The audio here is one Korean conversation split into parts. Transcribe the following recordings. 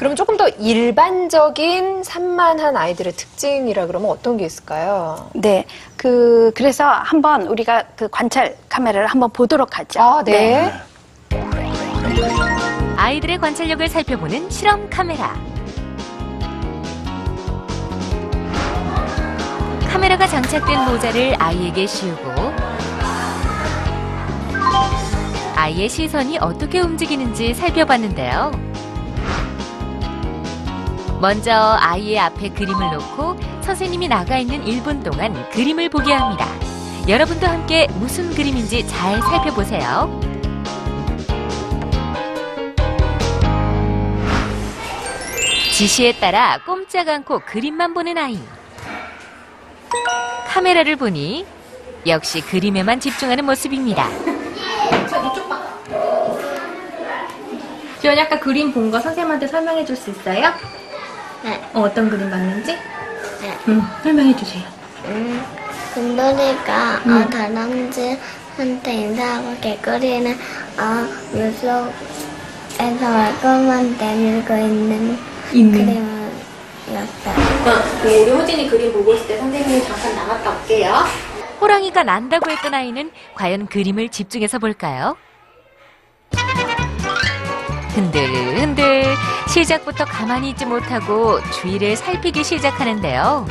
그럼 조금 더 일반적인 산만한 아이들의 특징이라 그러면 어떤 게 있을까요? 네. 그, 그래서 한번 우리가 그 관찰 카메라를 한번 보도록 하죠. 아, 네. 아이들의 관찰력을 살펴보는 실험 카메라. 카메라가 장착된 모자를 아이에게 씌우고 아이의 시선이 어떻게 움직이는지 살펴봤는데요. 먼저 아이의 앞에 그림을 놓고 선생님이 나가 있는 1분 동안 그림을 보게 합니다. 여러분도 함께 무슨 그림인지 잘 살펴보세요. 지시에 따라 꼼짝 않고 그림만 보는 아이. 카메라를 보니 역시 그림에만 집중하는 모습입니다. 지원이 아까 그림 본 거 선생님한테 설명해 줄 수 있어요? 네. 어, 어떤 그림 봤는지? 네. 응, 설명해 주세요. 음, 금돌이가 음. 어, 다람쥐한테 인사하고 개구리는 어, 물속에서 얼굴만 내밀고 있는 있는. 그림이었다. 어, 네, 우리 호진이 그림 보고 있을 때 선생님이 잠깐 나갔다 올게요. 호랑이가 난다고 했던 아이는 과연 그림을 집중해서 볼까요? 흔들흔들 시작부터 가만히 있지 못하고 주위를 살피기 시작하는데요.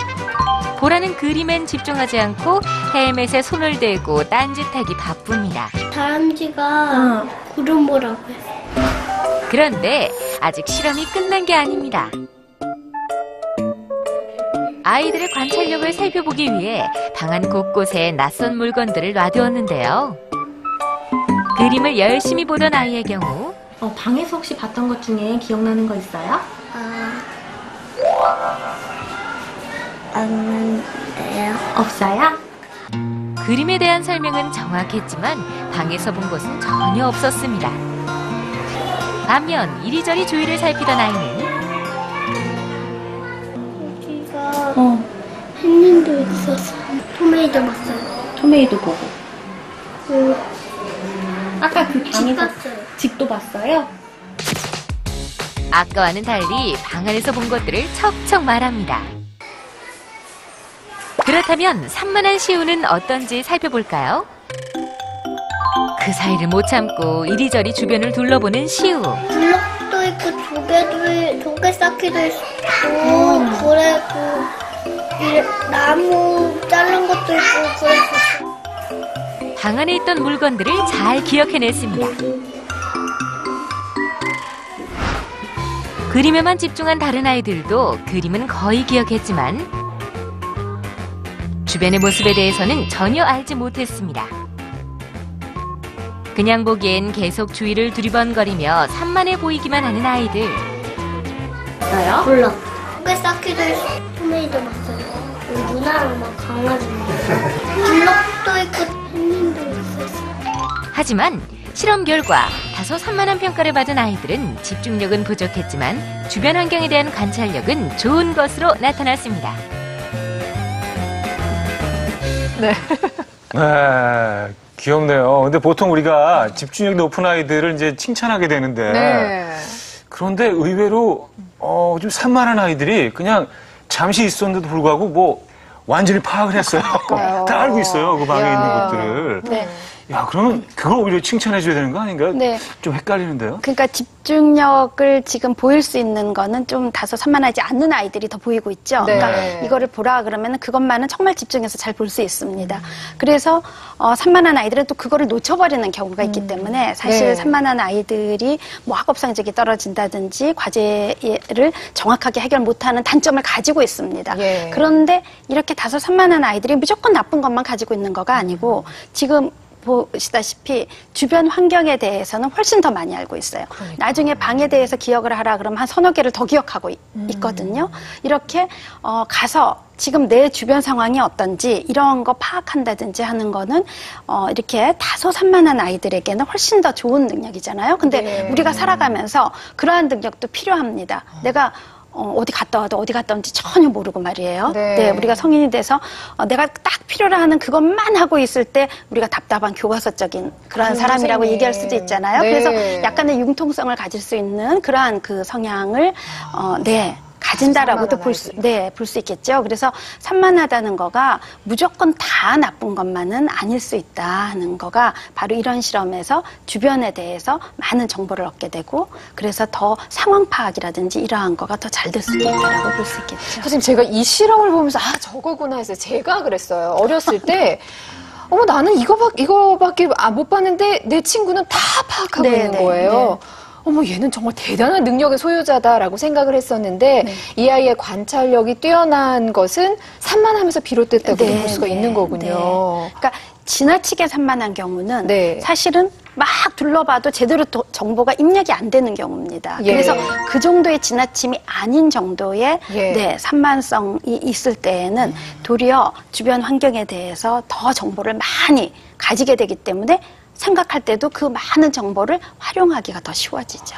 보라는 그림엔 집중하지 않고 헬멧에 손을 대고 딴짓하기 바쁩니다. 다람쥐가 구름 보라고 했어. 그런데 아직 실험이 끝난 게 아닙니다. 아이들의 관찰력을 살펴보기 위해 방안 곳곳에 낯선 물건들을 놔두었는데요. 그림을 열심히 보던 아이의 경우 어, 방에서 혹시 봤던 것 중에 기억나는 거 있어요? 아, 없는데요. 없어요? 그림에 대한 설명은 정확했지만 방에서 본 것은 전혀 없었습니다. 반면 이리저리 주위를 살피던 아이는 여기가 어, 햇님도 있었어. 토메이도 봤어요. 토메이도 보고. 그, 아까 그집 방에서 봤어요. 집도 봤어요? 아까와는 달리 방 안에서 본 것들을 척척 말합니다. 그렇다면 산만한 시우는 어떤지 살펴볼까요? 그 사이를 못 참고 이리저리 주변을 둘러보는 시우. 블럭도 있고 조개도 조개 쌓기도 있고 그래고 이 나무 자른 것도 있고 그랬었어. 방 안에 있던 물건들을 잘 기억해냈습니다. 그림에만 집중한 다른 아이들도 그림은 거의 기억했지만 주변의 모습에 대해서는 전혀 알지 못했습니다. 그냥 보기엔 계속 주위를 두리번거리며 산만해 보이기만 하는 아이들. 있어요? 블럭. 조개 쌓기도 토메이도 봤어요. 누나랑 막 강아지. 블럭도 있고. 하지만 실험 결과 다소 산만한 평가를 받은 아이들은 집중력은 부족했지만 주변 환경에 대한 관찰력은 좋은 것으로 나타났습니다. 네, 귀엽네요. 근데 보통 우리가 집중력 높은 아이들을 이제 칭찬하게 되는데 네. 그런데 의외로 어, 좀 산만한 아이들이 그냥 잠시 있었는데도 불구하고 뭐 완전히 파악을 했어요. 다 알고 있어요. 그 방에 야. 있는 것들을. 네. 야, 그러면 그걸 오히려 칭찬해줘야 되는 거 아닌가요? 네. 좀 헷갈리는데요. 그러니까 집중력을 지금 보일 수 있는 거는 좀 다소 산만하지 않는 아이들이 더 보이고 있죠. 네. 그러니까 이거를 보라 그러면 그것만은 정말 집중해서 잘 볼 수 있습니다. 그래서 어, 산만한 아이들은 또 그거를 놓쳐버리는 경우가 있기 때문에 사실 네. 산만한 아이들이 뭐 학업 성적이 떨어진다든지 과제를 정확하게 해결 못하는 단점을 가지고 있습니다. 예. 그런데 이렇게 다소 산만한 아이들이 무조건 나쁜 것만 가지고 있는 거가 아니고 지금 보시다시피 주변 환경에 대해서는 훨씬 더 많이 알고 있어요. 나중에 방에 대해서 기억을 하라 그러면 한 서너 개를 더 기억하고 있, 거든요 이렇게 어, 가서 지금 내 주변 상황이 어떤지 이런 거 파악한다든지 하는 거는 어, 이렇게 다소 산만한 아이들에게는 훨씬 더 좋은 능력이잖아요. 근데 네. 우리가 살아가면서 그러한 능력도 필요합니다. 내가 어, 어디 갔다 와도 어디 갔다 온지 전혀 모르고 말이에요. 네. 우리가 성인이 돼서 어, 내가 딱 필요로 하는 그것만 하고 있을 때 우리가 답답한 교과서적인 그러한 음, 사람이라고 선생님. 얘기할 수도 있잖아요. 네. 그래서 약간의 융통성을 가질 수 있는 그러한 그 성향을 어, 네. 가진다라고도 볼 수. 네, 볼 수 있겠죠. 그래서 산만하다는 거가 무조건 다 나쁜 것만은 아닐 수 있다 하는 거가 바로 이런 실험에서 주변에 대해서 많은 정보를 얻게 되고 그래서 더 상황 파악이라든지 이러한 거가 더 잘 될 수도 있다라고 볼 수 있겠죠. 선생님 제가 이 실험을 보면서 아 저거구나 해서 제가 그랬어요. 어렸을 때 어머 나는 이거밖 이거밖에 아, 못 봤는데 내 친구는 다 파악하고 네, 있는 네, 거예요. 어머 얘는 정말 대단한 능력의 소유자다라고 생각을 했었는데 네. 이 아이의 관찰력이 뛰어난 것은 산만하면서 비롯됐다고 네, 볼 수가 네, 있는 거군요. 네. 그러니까 지나치게 산만한 경우는 네. 사실은 막 둘러봐도 제대로 도- 정보가 입력이 안 되는 경우입니다. 예. 그래서 그 정도의 지나침이 아닌 정도의 예. 네, 산만성이 있을 때에는 도리어 주변 환경에 대해서 더 정보를 많이 가지게 되기 때문에 생각할 때도 그 많은 정보를 활용하기가 더 쉬워지죠.